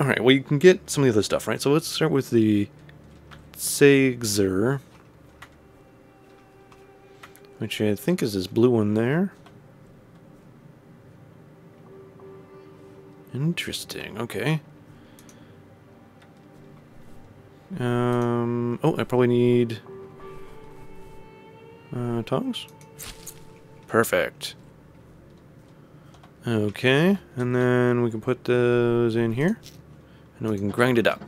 Alright, well you can get some of the other stuff, right? So let's start with the Segzer. Which I think is this blue one there. Interesting, okay. Um, oh, I probably need uh, tongs. Perfect. Okay, and then we can put those in here, and we can grind it up.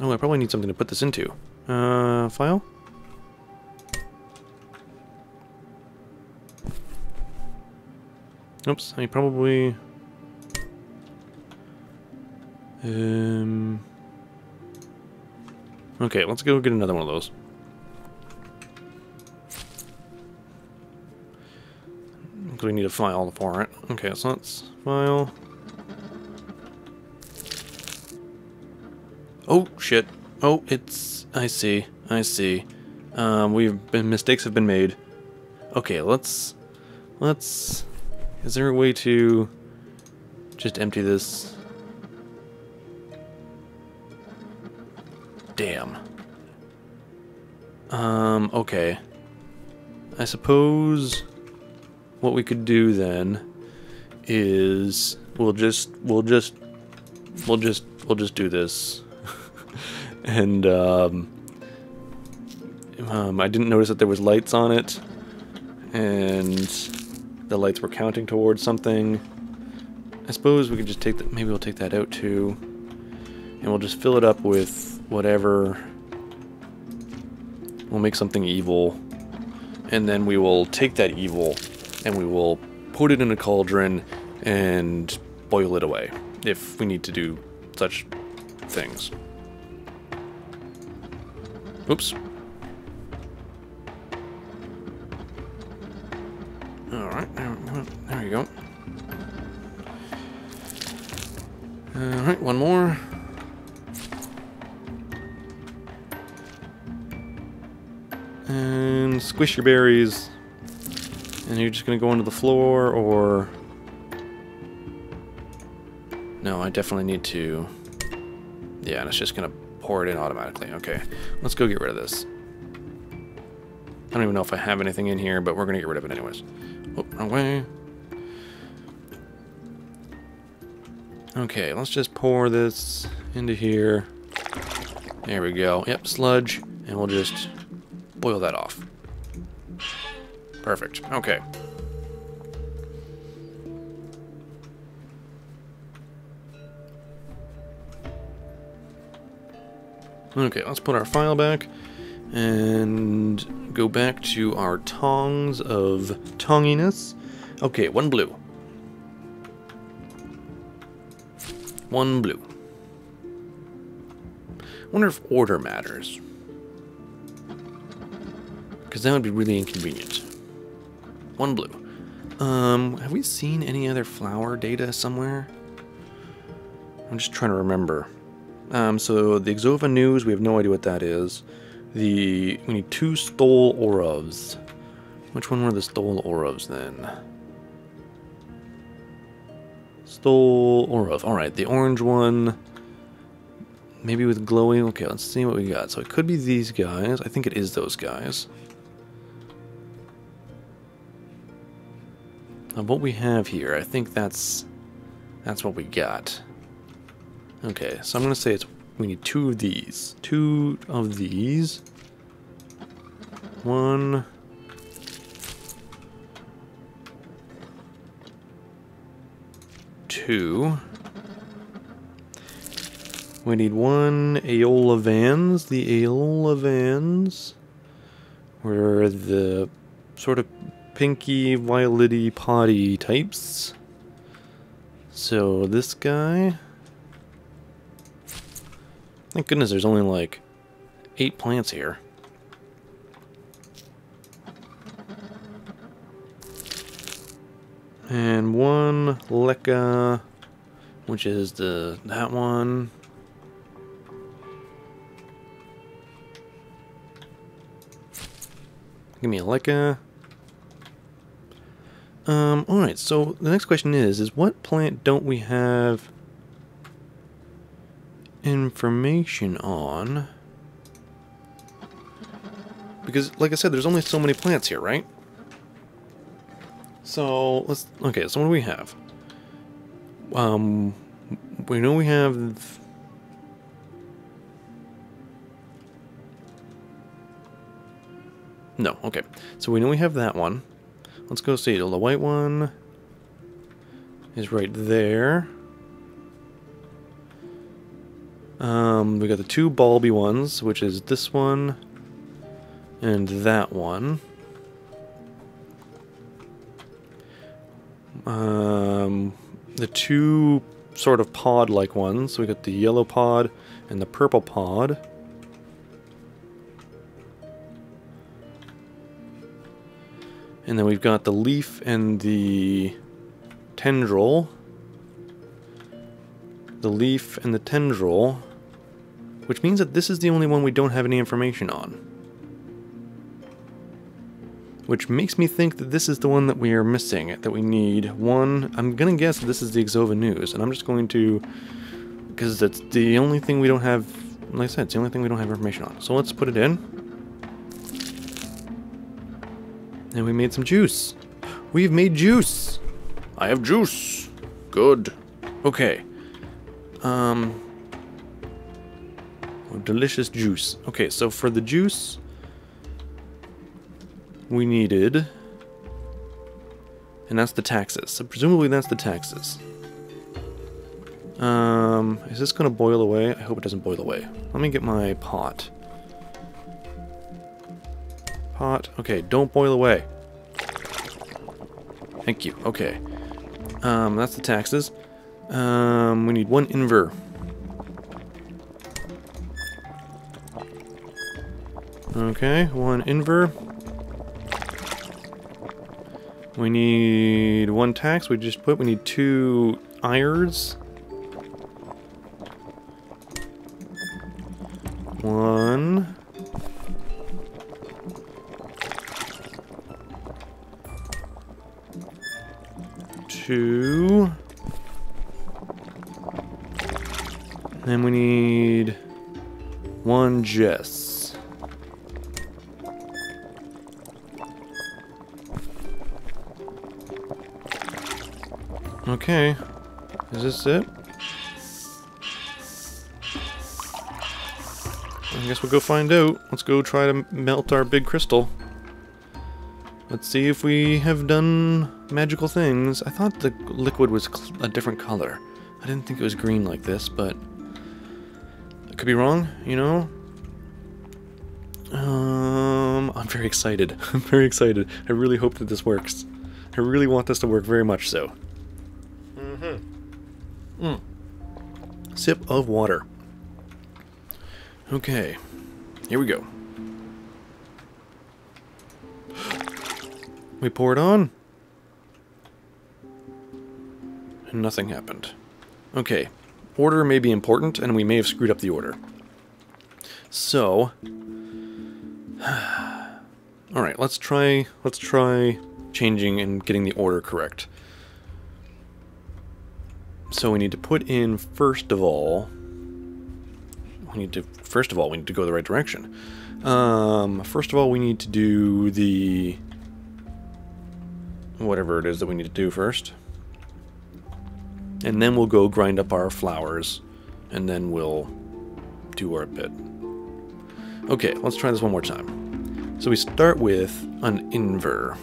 Oh, I probably need something to put this into. Uh, file? Oops, I probably... Um... Okay, let's go get another one of those. Because we need a file for it. Okay, so let's file. Oh, shit. Oh, it's... I see. I see. Um, we've been... Mistakes have been made. Okay, let's... Let's... Is there a way to... Just empty this? Damn. Um, okay. I suppose what we could do then is we'll just we'll just we'll just we'll just do this. And um, um, I didn't notice that there was lights on it and the lights were counting towards something. I suppose we could just take that maybe we'll take that out too. And we'll just fill it up with whatever. We'll make something evil. And then we will take that evil and we will put it in a cauldron and boil it away if we need to do such things. Oops. Alright, there, there you go. Alright, one more. And squish your berries and you're just going to go into the floor, or... No, I definitely need to... Yeah, and it's just going to pour it in automatically. Okay, let's go get rid of this. I don't even know if I have anything in here, but we're going to get rid of it anyways. Oh, wrong way. Okay, let's just pour this into here. There we go. Yep, sludge. And we'll just boil that off. Perfect. Okay. Okay, let's put our file back and go back to our tongs of tonginess. Okay, one blue. One blue. wonder if order matters. Because that would be really inconvenient. One blue. Um, have we seen any other flower data somewhere? I'm just trying to remember. Um, so the Exova News, we have no idea what that is. The we need two Stole Orovs. Which one were the Stole Orovs then? Stole Orov. Alright, the orange one. Maybe with glowing. Okay, let's see what we got. So it could be these guys. I think it is those guys. Of what we have here, I think that's that's what we got. Okay, so I'm gonna say it's we need two of these. Two of these. One. Two. We need one Aeola Vans. The Aeola Vans were the sort of pinky, violety, potty types. So this guy... Thank goodness there's only like eight plants here. And one Leca, which is the that one. Give me a Leca. Um, alright, so the next question is, is what plant don't we have information on? Because, like I said, there's only so many plants here, right? So, let's... Okay, so what do we have? Um, we know we have... No, okay. So we know we have that one. Let's go see. The white one is right there. Um, we got the two bulby ones, which is this one and that one. Um, the two sort of pod-like ones. We got the yellow pod and the purple pod. And then we've got the leaf and the tendril. The leaf and the tendril. Which means that this is the only one we don't have any information on. Which makes me think that this is the one that we are missing, that we need. One, I'm gonna guess this is the Exova News, and I'm just going to... Because that's the only thing we don't have... Like I said, it's the only thing we don't have information on. So let's put it in. And we made some juice. We've made juice. I have juice. Good. Okay. Um. Oh, delicious juice. Okay, so for the juice, we needed, and that's the taxes. So presumably that's the taxes. Um, is this going to boil away? I hope it doesn't boil away. Let me get my pot. Pot. Okay, don't boil away. Thank you. Okay. Um, that's the taxes. Um, we need one inver. Okay, one inver. We need one tax. We just put. We need two irons. One Jess. Okay. Is this it? I guess we'll go find out. Let's go try to melt our big crystal. Let's see if we have done magical things. I thought the liquid was a different color. I didn't think it was green like this, but... Could be wrong, you know? Um, I'm very excited. I'm very excited. I really hope that this works. I really want this to work very much so. Mm-hmm. Mm. Sip of water. Okay. Here we go. We pour it on. And nothing happened. Okay. Order may be important, and we may have screwed up the order. So... Alright, let's try... Let's try changing and getting the order correct. So we need to put in, first of all... We need to... First of all, we need to go the right direction. Um, first of all, we need to do the... Whatever it is that we need to do first. And then we'll go grind up our flowers. And then we'll do our bit. Okay, let's try this one more time. So we start with an inver.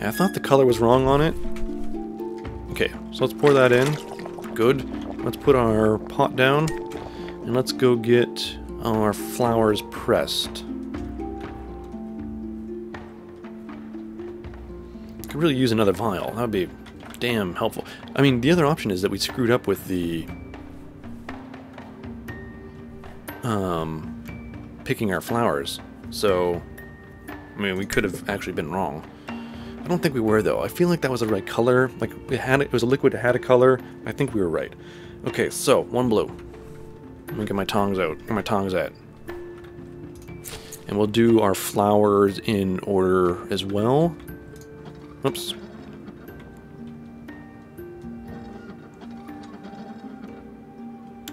I thought the color was wrong on it. Okay, so let's pour that in. Good. Let's put our pot down. And let's go get our flowers pressed. Could really use another vial. That would be damn helpful. I mean, the other option is that we screwed up with the... Um, picking our flowers. So, I mean, we could have actually been wrong. I don't think we were, though. I feel like that was the right color. Like, it, had, it was a liquid, it had a color. I think we were right. Okay, so, one blue. Let me get my tongs out. Where my tongs at? And we'll do our flowers in order as well. Oops.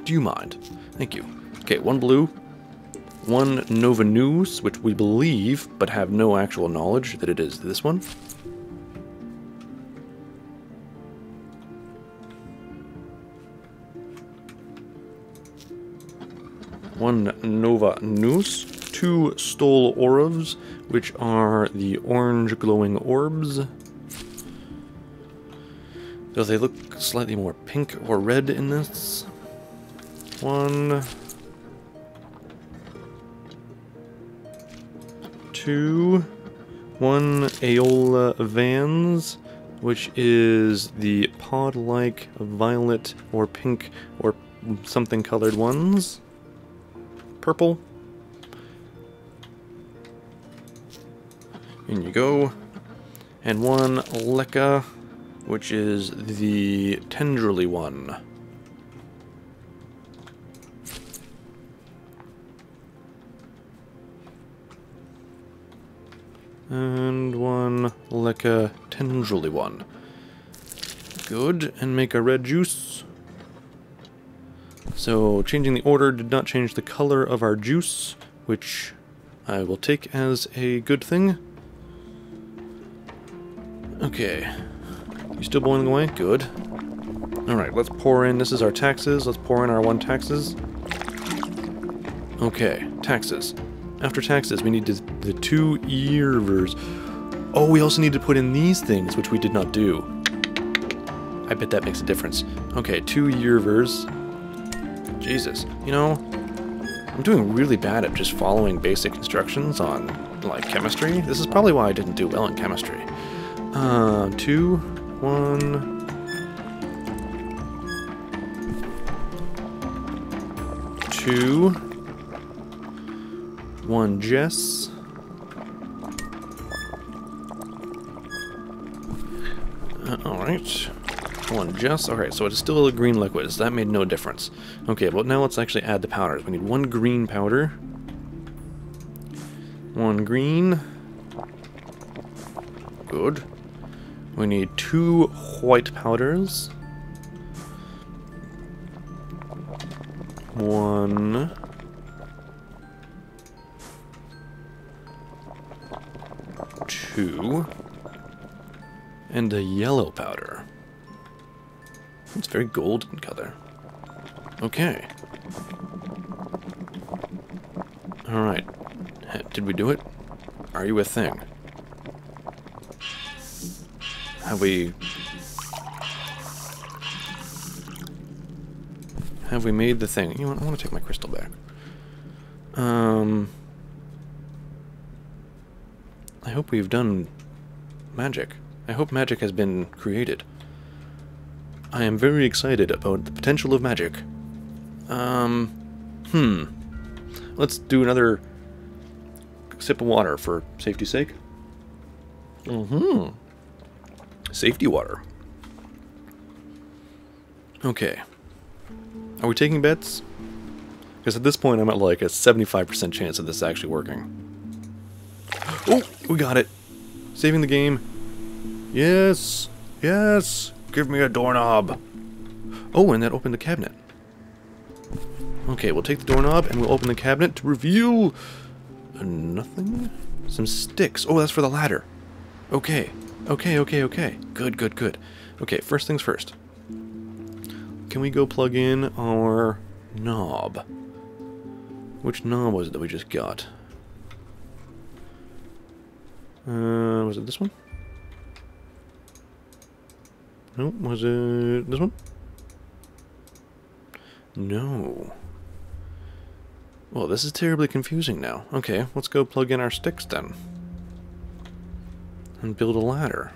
Do you mind? Thank you. Okay, one blue, one Nova News, which we believe, but have no actual knowledge that it is this one. One Nova News, two Stole Orbs, which are the orange glowing orbs. Though they look slightly more pink or red in this. One, two, one Aeola Vans, which is the pod-like violet or pink or something colored ones. Purple. In you go. And one Lekka, which is the tendrily one. And one Lekka tendrily one. Good, and make a red juice. So changing the order did not change the color of our juice, which I will take as a good thing. Okay. You still boiling away? Good. Alright, let's pour in. This is our taxes. Let's pour in our one taxes. Okay, taxes. After taxes, we need to, the two years. Oh, we also need to put in these things, which we did not do. I bet that makes a difference. Okay, two years. Jesus. You know, I'm doing really bad at just following basic instructions on, like, chemistry. This is probably why I didn't do well in chemistry. Uh, two, one... Two... One Jess. Uh, Alright. One Jess. Alright, so it's still a green liquid, so that made no difference. Okay, well now let's actually add the powders. We need one green powder. One green. Good. We need two white powders. One... two, and a yellow powder. It's very golden color. Okay. Alright. Did we do it? Are you a thing? Have we... Have we made the thing? You know what? I want to take my crystal back. Um... I hope we've done magic. I hope magic has been created. I am very excited about the potential of magic. Um, hmm. Let's do another sip of water for safety's sake. Mm-hmm. Safety water. Okay. Are we taking bets? Because at this point I'm at like a 75% chance of this actually working. Oh, we got it. Saving the game. Yes. Yes. Give me a doorknob. Oh, and that opened the cabinet. Okay, we'll take the doorknob and we'll open the cabinet to reveal nothing. Some sticks. Oh, that's for the ladder. Okay. Okay, okay, okay. Good, good, good. Okay, first things first. Can we go plug in our knob? Which knob was it that we just got? Uh, was it this one? No, was it this one? No. Well, this is terribly confusing now. Okay, let's go plug in our sticks then. And build a ladder.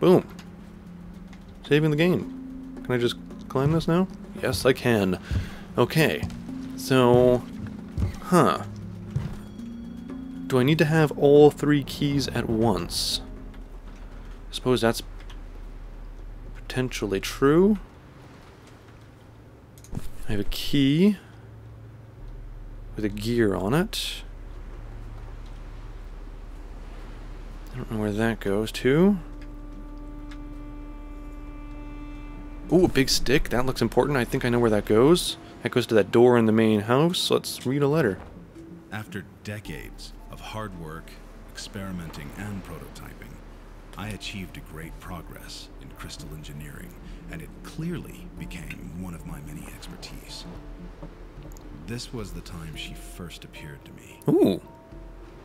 Boom. Saving the game. Can I just climb this now? Yes, I can. Okay. So, huh. Do I need to have all three keys at once? I suppose that's potentially true. I have a key. with a gear on it. I where that goes to. Ooh, a big stick. That looks important. I think I know where that goes. That goes to that door in the main house. Let's read a letter. After decades of hard work, experimenting, and prototyping, I achieved a great progress in crystal engineering, and it clearly became one of my many expertise. This was the time she first appeared to me. Ooh.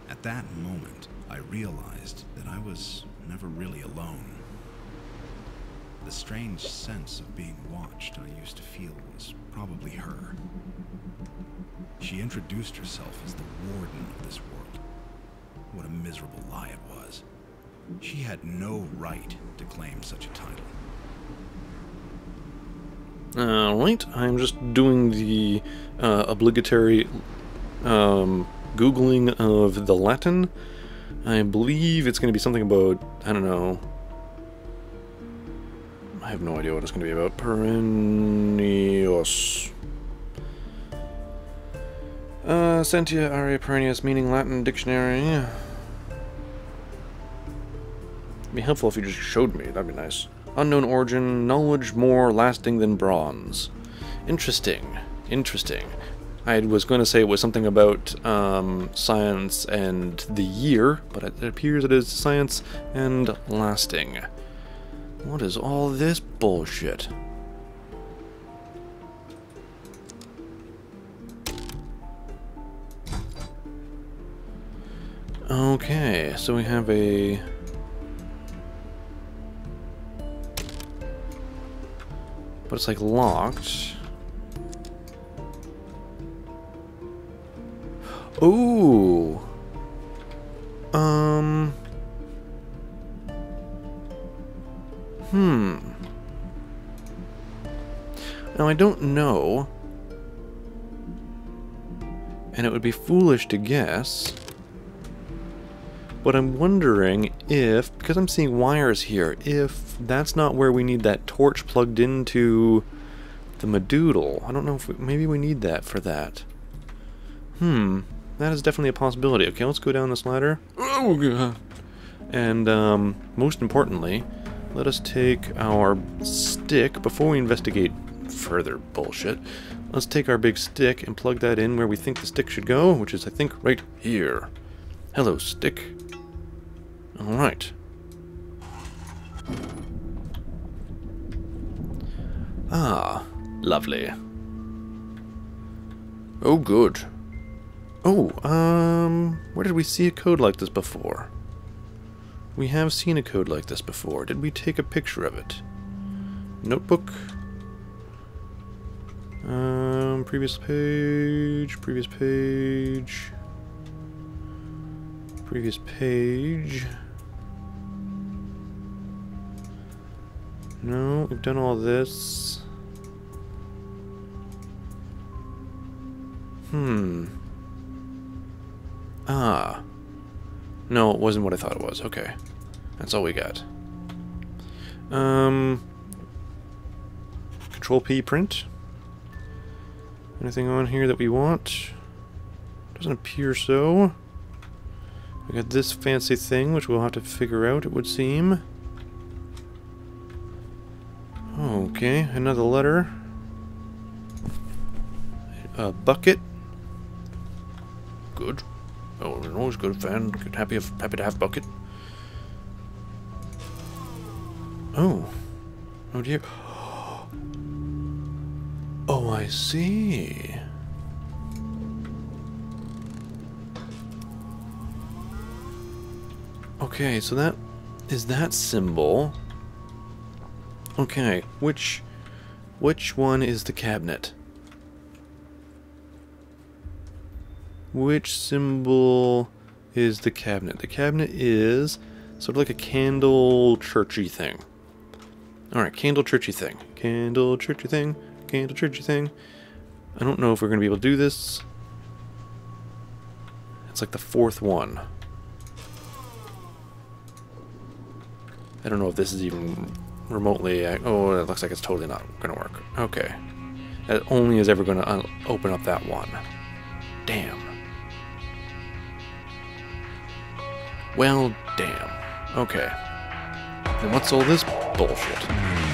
At that moment, I realized that I was never really alone. The strange sense of being watched I used to feel was probably her. She introduced herself as the warden of this world. What a miserable lie it was. She had no right to claim such a title. Alright, I'm just doing the uh, obligatory um, Googling of the Latin. I believe it's going to be something about, I don't know. I have no idea what it's going to be about. Perennius. Uh, Sentia aria perennius, meaning Latin dictionary. It'd be helpful if you just showed me. That'd be nice. Unknown origin, knowledge more lasting than bronze. Interesting. Interesting. I was going to say it was something about um, science and the year, but it appears it is science and lasting. What is all this bullshit? Okay, so we have a... But it's like locked. Ooh. Um. Hmm. Now I don't know. And it would be foolish to guess. But I'm wondering if, because I'm seeing wires here, if that's not where we need that torch plugged into the Madoodle. I don't know if we, maybe we need that for that. Hmm, that is definitely a possibility. Okay, let's go down this ladder. Oh, God. And um, most importantly, let us take our stick before we investigate further bullshit. Let's take our big stick and plug that in where we think the stick should go, which is, I think, right here. Hello, stick. Alright. Ah, lovely. Oh, good. Oh, um, where did we see a code like this before? We have seen a code like this before. Did we take a picture of it? Notebook. Um, previous page, previous page, previous page. No, we've done all this. Hmm. Ah. No, it wasn't what I thought it was. Okay. That's all we got. Um... Control P print. Anything on here that we want? Doesn't appear so. We got this fancy thing, which we'll have to figure out, it would seem. Okay, another letter. A bucket. Always good fan. Good, happy, happy to have bucket. Oh. Oh dear. Oh, I see. Okay, so that is that symbol. Okay, which which one is the cabinet? Which symbol is the cabinet? The cabinet is sort of like a candle churchy thing. Alright, candle churchy thing. Candle churchy thing. Candle churchy thing. I don't know if we're going to be able to do this. It's like the fourth one. I don't know if this is even remotely... Oh, it looks like it's totally not going to work. Okay. That only is ever going to open up that one. damn. Well, damn. Okay. Then what's all this bullshit?